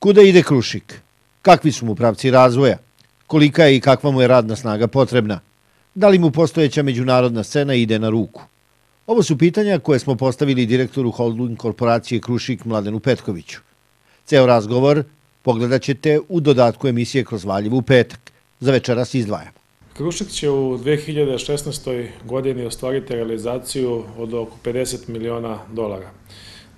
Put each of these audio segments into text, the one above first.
Kuda ide Krušik? Kakvi su mu pravci razvoja? Kolika je i kakva mu je radna snaga potrebna? Da li mu postojeća međunarodna scena ide na ruku? Ovo su pitanja koje smo postavili direktoru holding korporacije Krušik Mladenu Petkoviću. Ceo razgovor pogledat ćete u dodatku emisije Kroz Valjevo u petak. Za večeras izdvajamo. Krušik će u 2016. godini ostvariti realizaciju od oko 50 miliona dolara.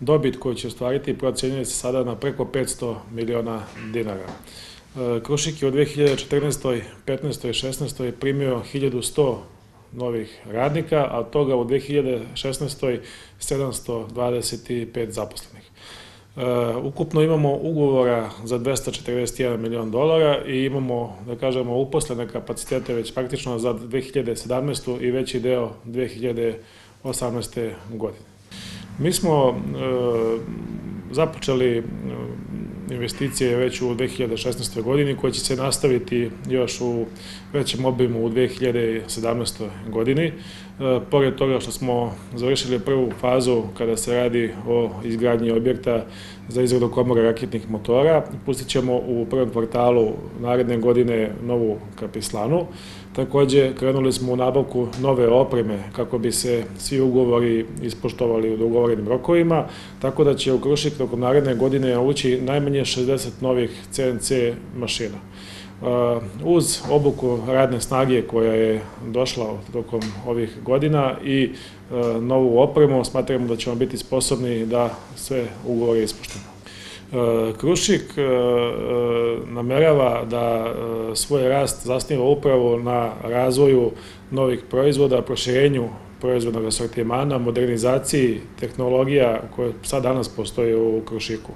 Dobit koju će ostvariti procenjuje se sada na preko 500 miliona dinara. E, Krušik je u 2014. 15. i 16. primio 1100 novih radnika, a od toga u 2016. 725 zaposlenih. Uh, ukupno imamo ugovora za 241 milion dolara i imamo, da kažemo, uposlene kapacitete već praktično za 2017. i veći deo 2018. godine. Mi smo uh, započeli investicije već u 2016. godini koje će se nastaviti još u većem obimu u 2017. godini. E, pored toga što smo završili prvu fazu kada se radi o izgradnji objekta za izradu komora raketnih motora, pustit ćemo u prvom kvartalu naredne godine novu kapislanu. Takođe, krenuli smo u nabavku nove opreme kako bi se svi ugovori ispoštovali u dogovorenim rokovima, tako da će u Krušik tokom naredne godine ući najmanje 60 novih CNC mašina. Uh, uz obuku radne snage koja je došla tokom ovih godina i uh, novu opremu, smatramo da ćemo biti sposobni da sve ugovore ispoštujemo. Uh, Krušik namerava da svoj rast zasniva upravo na razvoju novih proizvoda, proširenju proizvodnog asortimana, modernizaciji tehnologija koje sad danas postoje u Krušiku.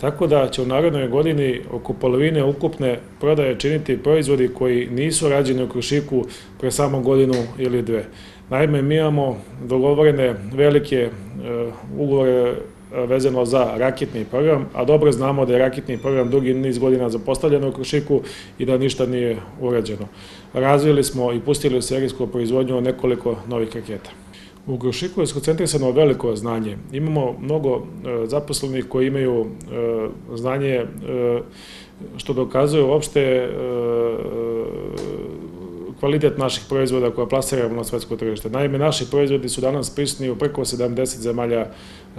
Tako da će u narodnoj godini oko polovine ukupne prodaje činiti proizvodi koji nisu rađeni u Krušiku pre samo godinu ili dve. Naime, mi imamo dogovorene velike uh, ugovore vezano za raketni program, a dobro znamo da je raketni program dugi niz godina zapostavljen u Krušiku i da ništa nije urađeno. Razvili smo i pustili u serijsku proizvodnju nekoliko novih raketa. U Krušiku je skoncentrisano veliko znanje. Imamo mnogo e, zaposlenih koji imaju e, znanje e, što dokazuje uopšte kvalitet naših proizvoda koja plasiramo na svetsko tržište. Naime, naši proizvodi su danas prisutni u preko 70 zemalja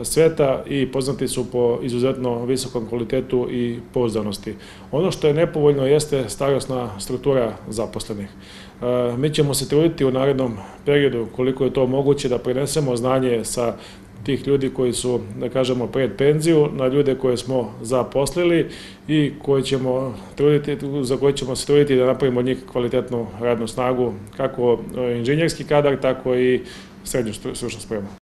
sveta i poznati su po izuzetno visokom kvalitetu i pouzdanosti. Ono što je nepovoljno jeste starostna struktura zaposlenih. E, mi ćemo se truditi u narednom periodu koliko je to moguće da prenesemo znanje sa tih ljudi koji su, da kažemo, pred penziju, na ljude koje smo zaposlili i koji ćemo truditi, za koje ćemo se truditi da napravimo od njih kvalitetnu radnu snagu, kako inženjerski kadar, tako i srednju stručnu spremu.